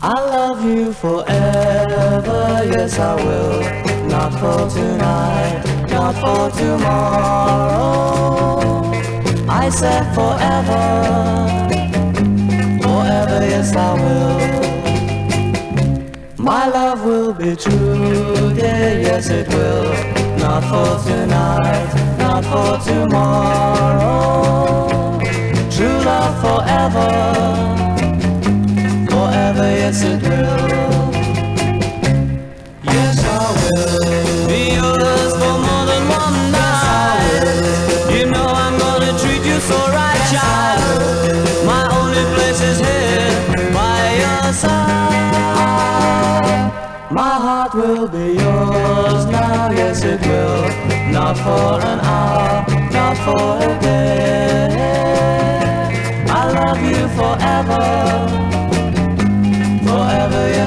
I love you forever, yes I will. Not for tonight, not for tomorrow. I said forever, forever, yes I will. My love will be true, yeah, yes it will. Not for tonight, not for tomorrow. True love forever, yes it. Yes I will. Be yours for more than one night. You know I'm gonna treat you so right, child. My only place is here by your side. My heart will be yours now, yes it will. Not for an hour, not for a day. I love you forever,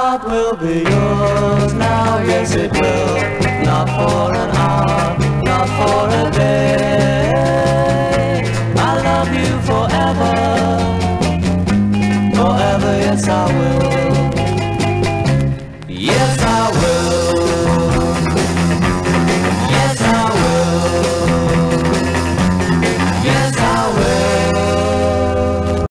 heart will be yours now, yes it will. Not for an hour, not for a day. I love you forever, forever, yes I will.